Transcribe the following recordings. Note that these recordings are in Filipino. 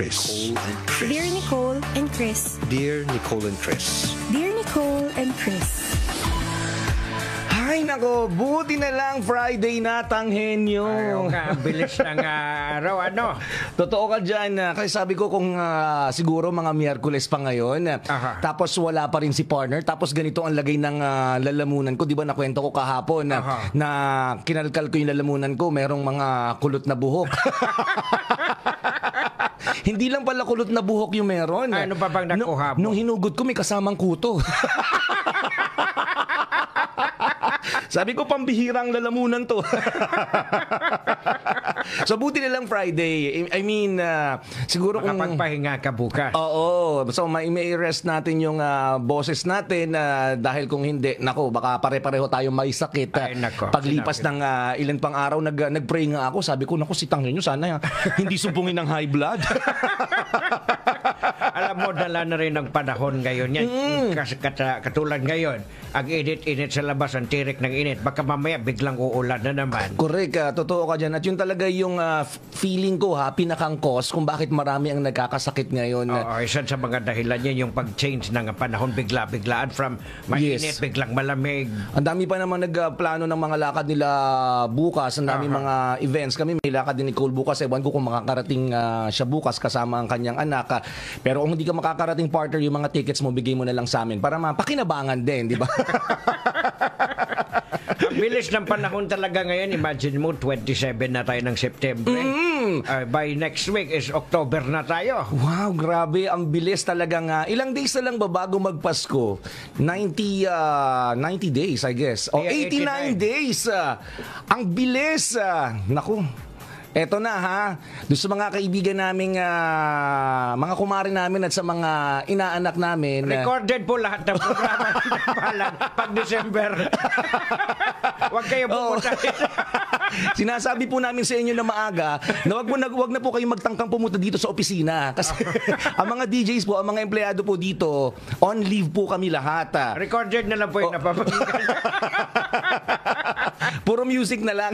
Chris. Dear Nicole and Chris. Dear Nicole and Chris. Dear Nicole and Chris. Ay nako, buti na lang Friday na tanghenyo. Ayaw nga, ang bilis ng ah, araw, ano? Totoo ka dyan. ah, Kasi sabi ko kung ah, siguro mga Miyerkules pa ngayon. ah, Aha. Tapos wala pa rin si partner. Tapos ganito ang lagay ng ah, lalamunan ko. Di ba nakwento ko kahapon na, na kinalkal ko yung lalamunan ko. Merong mga kulot na buhok. Hindi lang pala kulot na buhok yung meron. Ano pa bang nakuha mo? Nung, hinugot ko, may kasamang kuto. Sabi ko, pambihirang lalamunan to. so, buti na lang Friday. I I mean, ah, siguro kung... Makapagpahinga ka bukas. Oo. So, may, may rest natin yung ah, boses natin ah, dahil kung hindi, nako, baka pare-pareho tayong may sakit. Ay, nako, Paglipas sinabi ng ah, ilan pang araw, nag, nag-pray nga ako. Sabi ko, nako, si Tangin nyo, sana hindi sumpungin ng high blood. Alam mo, dala na rin ang panahon ngayon yan. Mm. Kas, kata- katulad ngayon, ang init-init sa labas, ang tirik ng init. Baka mamaya biglang uulan na naman. Correct, ah, totoo ka dyan. At yun talaga yung f- feeling ko ha, pinakang cause kung bakit marami ang nagkakasakit ngayon. Oo, isa sa mga dahilan niya yung pag-change ng panahon bigla-biglaan from mainit, Yes. biglang malamig. Ang dami pa naman nagplano ng mga lakad nila bukas. Ang dami Aha. mga events. Kami may lakad din ni Cole bukas. Ewan ko kung makakarating ah, siya bukas kasama ang kanyang anak. Pero kung hindi ka makakarating partner, yung mga tickets mo, bigay mo na lang sa amin para mapakinabangan din, di ba? Ang bilis ng panahon talaga ngayon. Imagine mo, 27 na tayo ng September. Mm. Uh, by next week is October na tayo. wow, grabe. Ang bilis talaga nga. Ilang days na lang ba bago magpasko? 90, ah, 90 days, I guess. O, Yeah, 89 days. ah. ang bilis. ah. naku. Eto na ha, doon sa mga kaibigan naming, ah, mga kumari namin at sa mga inaanak namin. ah, Recorded po lahat ng programa ng Dapalan pag December. Huwag kayo pumunta. Sinasabi po namin sa inyo na maaga na wag, mo na, wag na po kayong magtangkang pumunta dito sa opisina. Kasi ang mga DJs po, ang mga empleyado po dito, on leave po kami lahat. ah. Recorded na lang po yung Oh. napapakinggan. Puro music na lang.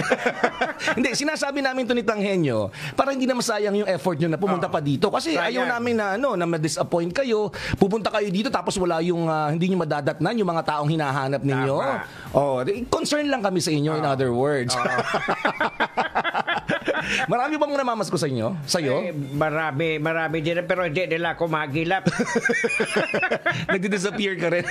hindi, sinasabi namin to ni Tanghenyo para hindi na masayang yung effort nyo na pumunta pa dito. Kasi Sayang. ayaw namin na, ano, na ma-disappoint kayo. Pupunta kayo dito tapos wala yung, ah, hindi nyo madadatnan yung mga taong hinahanap ninyo. Tama. Oh, concern lang kami sa inyo, in other words. Marami bang namamas ko sa inyo? Sa'yo? Eh, marami, marami din. Pero hindi nila ako magilap. Nagdi-disappear ka rin.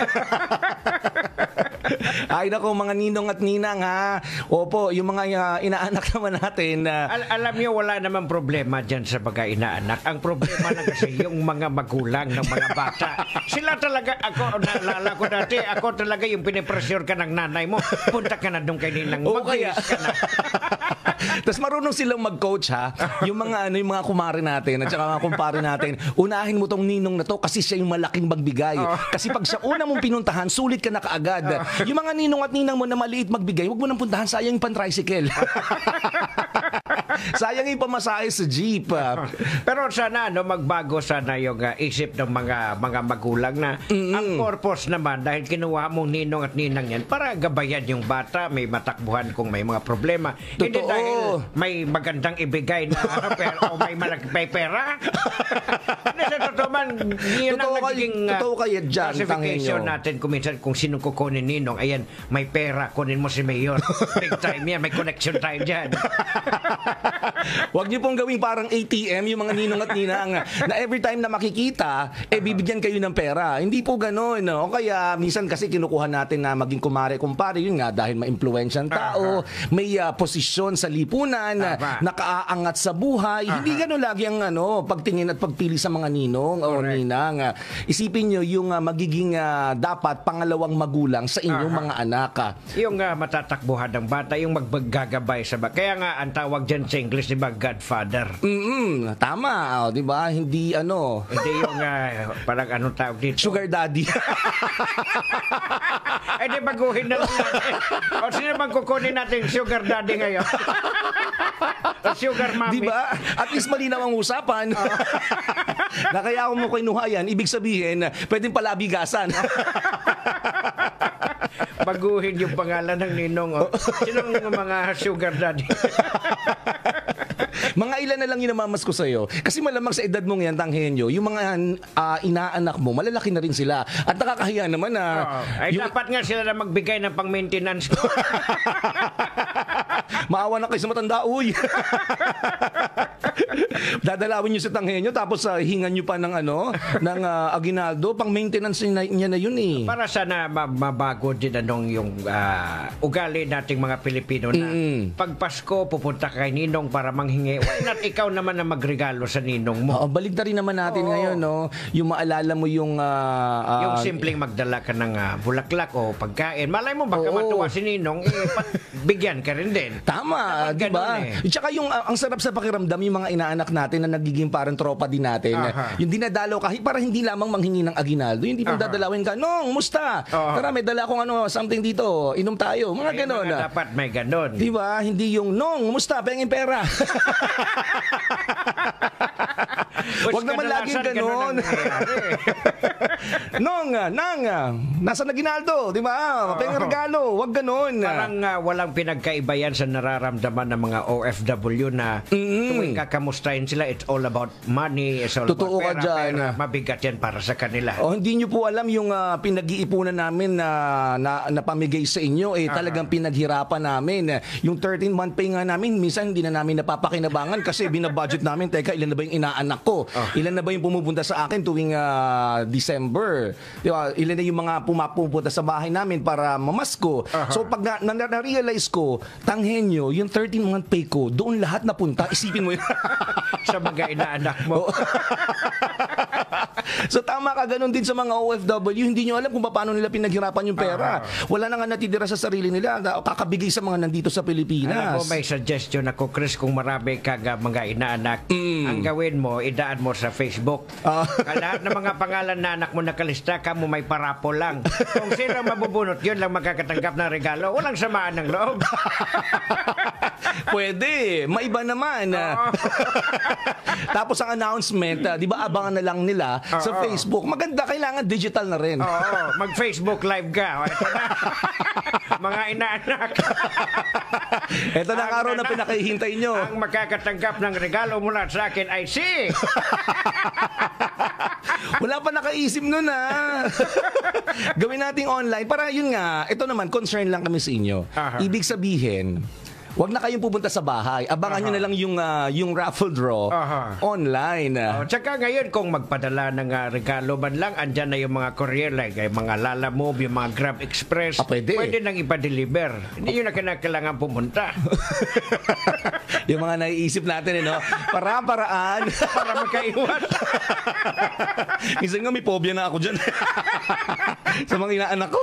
Ay nako mga ninong at ninang ha. Opo, yung mga uh, inaanak naman natin na Al- alam niyo, wala namang problema dyan sa mga inaanak. Ang problema lang kasi yung mga magulang ng mga bata. Sila talaga, ako, naalala ko dati, ako talaga yung pinipressure ka ng nanay mo. Punta ka na doon kay ninang. Magbihis kaya. ka na. Tapos marunong silang mag-coach ha. Yung mga ano yung mga kumare natin at saka mga kumpare natin, unahin mo tong ninong na to kasi siya yung malaking magbigay. Kasi pag siya una mong pinuntahan, sulit ka na kaagad. Yung mga ninong at ninang mo na maliit magbigay, wag mo nang puntahan, sayang yung pan-tricycle. sayang yung pamasahe sa jeep. ah. Pero sana no magbago sana yung ah, isip ng mga mga magulang na ang purpose naman dahil kinuha mong ninong at ninang yan para gabayan yung bata, may matakbuhan kung may mga problema. Hindi Totoo. dahil may magandang ibigay na ano, pero o may malag may pera. Hindi sa totoo man, yun ang Totoo kayo- nagiging ah, totoo kayo dyan, classification natin kung minsan kung sino kukunin ninong. Ayan, may pera, kunin mo si Mayor. Big time yan, may connection tayo dyan. Huwag niyo pong gawing parang ATM yung mga ninong at ninang na every time na makikita, eh bibigyan kayo ng pera. Hindi po gano'n. No? O kaya minsan kasi kinukuha natin na maging kumare-kumpare. Yun nga dahil ma-influensyan tao, may ah, posisyon sa lipunan, Tama. nakaaangat sa buhay. Hindi gano'n lagi ang ano, pagtingin at pagpili sa mga ninong o ninang. Isipin niyo yung ah, magiging ah, dapat pangalawang magulang sa inyong Aha. mga anak. yung uh, matatakbuhan ng bata, yung magbagagabay sa bata. Kaya nga, ang tawag dyan sa English, di ba, Godfather. Mm, tama, oh, 'di ba? Hindi ano, Hindi yung uh, parang anong tawag dito. sugar daddy. Eh di baguhin na lang natin. O sino bang kukunin natin sugar daddy ngayon? o sugar mommy? Di ba? At least malinaw ang usapan. na kaya ako mo kinuha yan, ibig sabihin, pwedeng palabigasan. Baguhin yung pangalan ng ninong. O. Sinong mga sugar daddy? Mga ilan na lang yung namamas ko sa'yo. Kasi malamang sa edad mong yan, tanghenyo, yung mga ah, inaanak mo, malalaki na rin sila. At nakakahiya naman na... Oo. Ay, yung- dapat nga sila na magbigay ng pang-maintenance. Maawa na kayo sa matanda, uy. Dadalawin niyo si Tanghenyo tapos sa hingan niyo pa ng ano, ng ah, Aguinaldo, pang maintenance niya, na- niya na yun eh. Para sana ma- mabago din anong yung ah, ugali nating mga Pilipino na Mm. pag Pasko pupunta kay Ninong para manghingi. Why not ikaw naman na magregalo sa Ninong mo? Oo, balik na rin naman natin Oo. ngayon, no? Yung maalala mo yung... ah, ah, yung simpleng magdala ka ng ah, bulaklak o pagkain. Malay mo baka Oo. matuwa si Ninong, eh, pat, bigyan ka rin din. Tama, Dapat di ba? ganun eh. Tsaka yung ah, ang sarap sa pakiramdam yung mga inaanak natin na nagiging parang tropa din natin. Aha. Yung dinadalaw kahit para hindi lamang manghingi ng aginaldo, yung di mo Aha. dadalawin ka, "Nong, musta? Oo. Tara, may dala akong ano, something dito. Inom tayo." Mga Ay, ganon. mga ah. dapat may ganon. Di ba? Hindi yung, "Nong, musta? Pengin pera." Wag naman laging ganon. ang nangyayari. Nong, ah, nang, ah, nasa naginaldo, di ba? Pengin regalo. Wag ganon. Parang ah, walang pinagkaiba yan sa nararamdaman ng mga OFW na tuwing kakamustahin sila, it's all about money, it's all Totoo ka about pera, dyan, pera. Mabigat yan para sa kanila. Oh, hindi nyo po alam yung ah, pinag-iipunan namin na, na napamigay sa inyo eh talagang pinaghirapan namin. Yung 13 month pay nga namin minsan hindi na namin napapakinabangan kasi binabudget namin teka ilan na ba yung inaanak ko? Ilan na ba yung pumupunta sa akin tuwing ah, December? Di ba? Ilan na yung mga pumapupunta sa bahay namin para mamasko? So pag na, na, na-realize ko, tanghenyo, yung 13 month pay ko, doon lahat napunta. Isipin mo yun. sa mga inaanak mo. so tama ka ganun din sa mga OFW, hindi nyo alam kung paano nila pinaghirapan yung pera. Wala na nga natitira sa sarili nila, kakabigay sa mga nandito sa Alam Pilipinas. mo, may suggestion ako, Chris, kung marami ka ga- mga inaanak, ang gawin mo, idaan mo sa Facebook. Mm. Ah. Ka lahat ng mga pangalan na anak mo nakalista ka mo, may parapo lang. Kung sino mabubunot, yun lang makakatanggap ng regalo. Walang samaan ng loob. Pwede, maiba naman. ah. Tapos ang announcement, ah, di ba abangan na lang nila sa Oo. Facebook. Maganda, kailangan digital na rin. Oo, mag-Facebook live ka. Ito na. mga inaanak. Ito na ang araw na nana- pinakahihintay nyo. Ang makakatanggap ng regalo mula sa akin ay si... Wala pa nakaisip nun ah. Gawin nating online para yun nga, ito naman concern lang kami sa inyo. Aha. Ibig sabihin, Huwag na kayong pupunta sa bahay. Abangan nyo na lang yung ah, yung raffle draw Aha. online. Oh, tsaka ngayon kung magpadala ng ah, regalo man lang, andyan na yung mga courier like yung mga Lala Move, yung mga Grab Express. Ah, pwede. Pwede nang ipa-deliver. Hindi yun na kinakailangan pumunta yung mga naiisip natin, eh, no? Para-paraan. para makaiwas. Minsan nga may phobia na ako dyan. sa mga inaanak ko.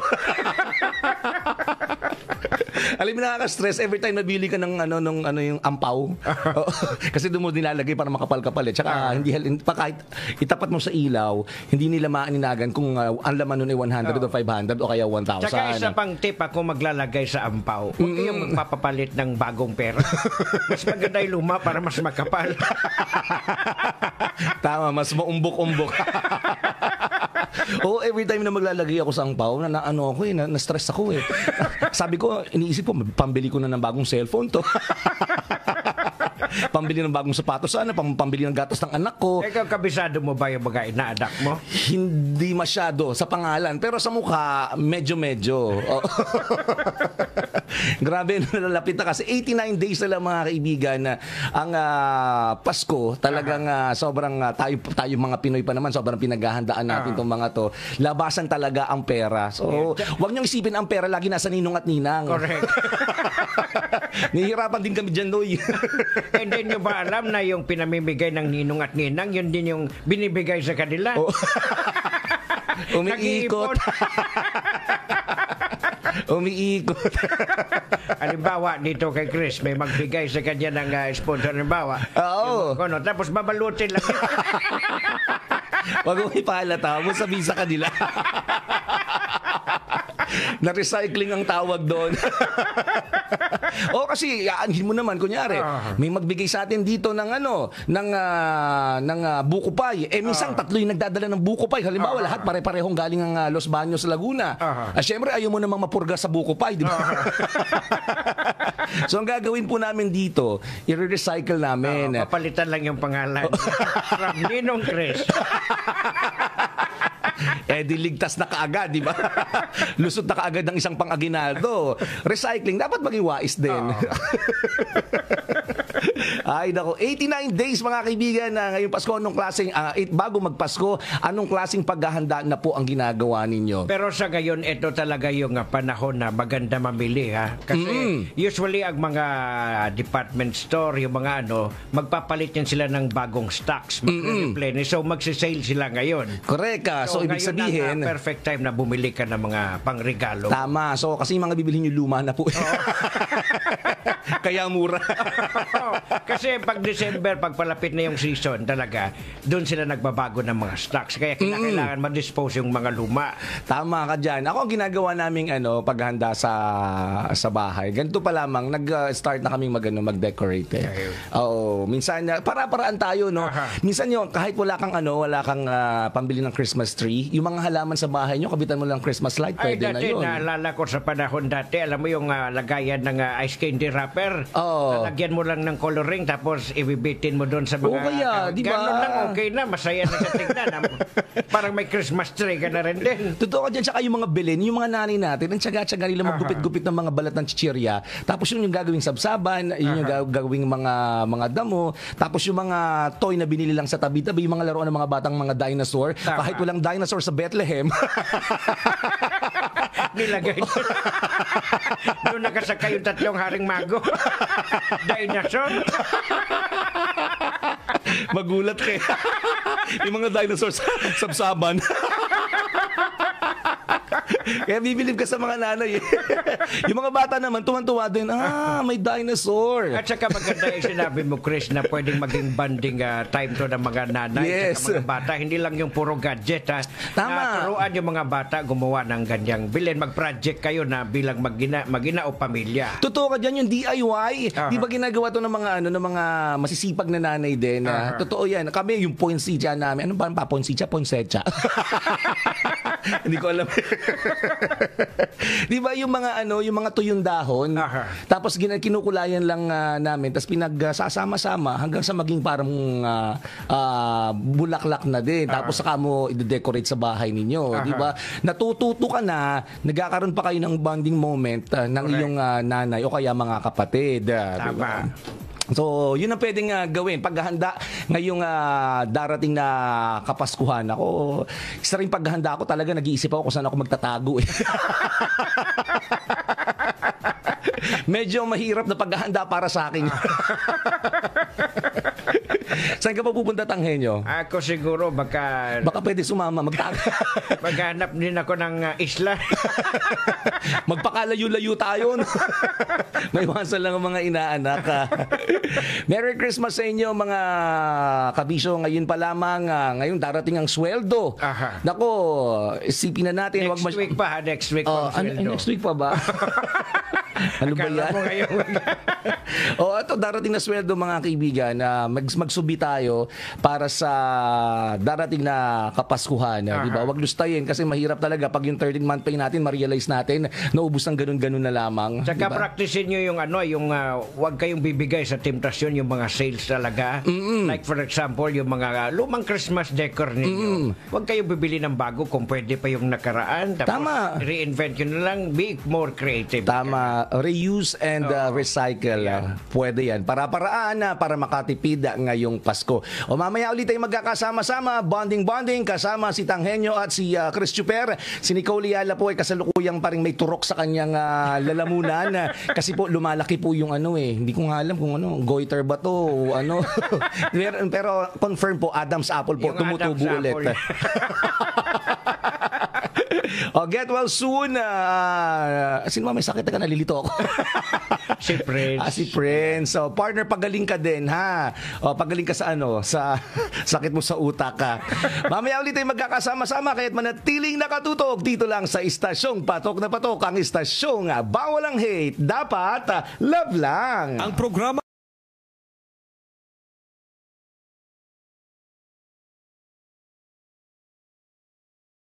Alam mo nakaka-stress every time nabili ka ng ano nung ano yung ampaw. Kasi doon mo nilalagay para makapal-kapal eh. Tsaka hindi hindi pa kahit itapat mo sa ilaw, hindi nila maaninagan kung uh, ang laman nun ay 100 o 500 o kaya 1,000. Tsaka isa pang tip ako maglalagay sa ampaw. Huwag kayong magpapapalit ng bagong pera. Mas maganda yung luma para mas makapal. Tama, mas maumbok-umbok. Oo, every time na maglalagay ako sa angpaw, na, na ano ako eh, na, na-stress ako eh. Sabi ko, iniisip ko, pambili ko na ng bagong cellphone to. pambili ng bagong sapatos, sana, pam, pambili ng gatos ng anak ko. Ikaw, kabisado mo ba yung mga inaanak mo? Hindi masyado sa pangalan, pero sa mukha, medyo-medyo. Grabe, nalalapit na kasi 89 days na lang mga kaibigan na ang ah, Pasko, talagang ah, sobrang ah, tayo, tayo mga Pinoy pa naman, sobrang pinaghahandaan natin itong mga to. Labasan talaga ang pera. So, wag niyong isipin ang pera lagi nasa ninong at ninang. Correct. Nihirapan din kami dyan, Noy. And then nyo ba alam na yung pinamimigay ng ninong at ninang, yun din yung binibigay sa kanila? Oh. Umiikot. Umiikot. Halimbawa, dito kay Chris, may magbigay sa kanya ng uh, sponsor. Halimbawa, Oo. yung, ano, tapos babalutin lang. Wag mo ipalata, mo sabihin sa kanila. na recycling ang tawag doon. o kasi aanhin mo naman kunyari, Ah. may magbigay sa atin dito ng ano, ng ah, ng ah, buko pie. Eh minsan tatlo yung nagdadala ng buko pie. Halimbawa lahat pare-parehong galing ng ah, Los Baños, Laguna. Ah. Ah, syempre ayaw mo namang mapurga sa buko pie, di ba? so ang gagawin po namin dito, i-recycle namin. Oo, papalitan lang yung pangalan. From Ninong Chris. Eh di ligtas na kaagad, di ba? Lusot na kaagad ng isang pang-aginaldo. Recycling, dapat maging wais din. Ay, nako. 89 days mga kaibigan na ngayong Pasko. Anong klaseng, ah, it, bago magpasko, anong klaseng paghahanda na po ang ginagawa ninyo? Pero sa ngayon, ito talaga yung uh, panahon na maganda mamili ha. Kasi usually ang mga department store, yung mga ano, magpapalit yan sila ng bagong stocks, magre-replenish. So magsisale sila ngayon. Correct ka. So, ibig ngayon sabihin, uh, perfect time na bumili ka ng mga pangregalo. tama. So, kasi yung mga bibilhin nyo luma na po. Kaya mura. Oo. Kasi pag December, pag palapit na yung season talaga, doon sila nagbabago ng mga stocks. Kaya kinakailangan ma-dispose yung mga luma. Tama ka dyan. Ako ang ginagawa naming ano, paghanda sa sa bahay. Ganito pa lamang, nag-start na kaming mag, ano, mag-decorate. Eh. Ayun. Oo. Minsan, uh, para-paraan tayo, no? Aha. Minsan yung, kahit wala kang ano, wala kang ah, pambili ng Christmas tree, yung mga halaman sa bahay nyo, kabitan mo lang Christmas light, Ay, pwede na dati, yun. naalala ko sa panahon dati, alam mo yung ah, lagayan ng ah, ice candy wrapper? Oo. Lalagyan mo lang ng coloring tapos ibibitin mo doon sa mga... Oo, kaya, di ba? Ganun lang, okay na. Masaya na sa tignan. ah. Parang may Christmas tree ka na rin din. Totoo ka dyan, tsaka yung mga bilin, yung mga nanay natin, ang tsaga-tsaga nila maggupit-gupit ng mga balat ng chichirya. Tapos yun yung gagawing sabsaban, yun yung gaw- gagawing mga mga damo. Tapos yung mga toy na binili lang sa tabi-tabi, yung mga laruan ng mga batang mga dinosaur. Tama. Kahit walang dinosaur sa Bethlehem. Nilagay niya. doon nakasakay yung tatlong haring mago. Dinosaur. Magulat ka. eh. yung mga dinosaurs sabsaban. Kaya bibilib ka sa mga nanay. yung mga bata naman, tuwan-tuwa din, ah, may dinosaur. At saka maganda yung sinabi mo, Chris, na pwedeng maging banding ah, time to ng mga nanay Yes. at mga bata. Hindi lang yung puro gadget. Ha. Tama. Na turuan yung mga bata gumawa ng ganyang bilin. Mag-project kayo na bilang magina, magina o pamilya. Totoo ka dyan yung DIY. Aha. Di ba ginagawa to ng mga ano ng mga masisipag na nanay din. na Aha. Totoo yan. Kami yung poinsettia namin. Ano ba ba poinsettia? Poinsettia. Hindi ko alam. Di ba yung mga ano, yung mga tuyong dahon. Aha. Tapos gina kinukulayan lang ah, namin. Tapos pinagsasama-sama hanggang sa maging parang ah, ah, bulaklak na din. Tapos saka mo i-decorate sa bahay ninyo, di ba? Natututo ka na, nagkakaroon pa kayo ng bonding moment ah, ng Correct. iyong ah, nanay o kaya mga kapatid. di Tama. ba? So, yun ang pwedeng ah, gawin. Paghahanda ngayong ah, darating na Kapaskuhan. Ako, isa rin paghahanda ako talaga nag-iisip ako kung saan ako magtatago. Eh. Medyo mahirap na paghahanda para sa akin. saan ka pa pupunta, Tanghenyo? Ako siguro baka Baka pwede sumama, magtago. maghanap din ako ng ah, isla. Magpakalayo-layo tayo. No? May iwasan lang ang mga inaanak. ah. Merry Christmas sa inyo mga kabisyo. Ngayon pa lamang, ah, ngayon darating ang sweldo. Aha. Nako, isipin na natin. next wag mas- week pa, ha? next week Oh, pa. ano- sweldo. next week pa ba? ano ba yan? mo ngayon. oh, ito darating na sweldo mga kaibigan na mag magsubi tayo para sa darating na Kapaskuhan, di ba? Wag lustayin kasi mahirap talaga pag yung 13 month pay natin ma-realize natin naubos ng ganun-ganun na lamang. Tsaka di ba? practicein nyo yung ano, yung ah, huwag kayong bibigay sa temptasyon yung mga sales talaga. Like for example, yung mga ah, lumang Christmas decor ninyo. Huwag kayong bibili ng bago kung pwede pa yung nakaraan. Tapos Tama. reinvent na lang. Be more creative. Tama, reuse and uh, recycle. Ayan. uh, pwede yan. Para-paraan na para makatipid uh, ngayong Pasko. O mamaya ulit tayo magkakasama-sama, bonding-bonding, kasama si Tanghenyo at si uh, Chris Chuper. Si Nicole Yala po ay kasalukuyang paring may turok sa kanyang uh, lalamunan. kasi po lumalaki po yung ano eh. Hindi ko nga alam kung ano, goiter ba to o ano. pero, pero confirm po, Adam's apple po, Yung tumutubo Adam's ulit. oh, get well soon. Uh, sino ba may sakit ka nalilito ako? si Prince. Ah, si Prince. So, partner, pagaling ka din, ha? O, pagaling ka sa ano, sa sakit mo sa utak, ka. Mamaya ulit tayo magkakasama-sama kaya't manatiling nakatutok dito lang sa istasyong Patok na Patok, ang istasyong bawal ang hate, dapat ah, love lang. Ang programa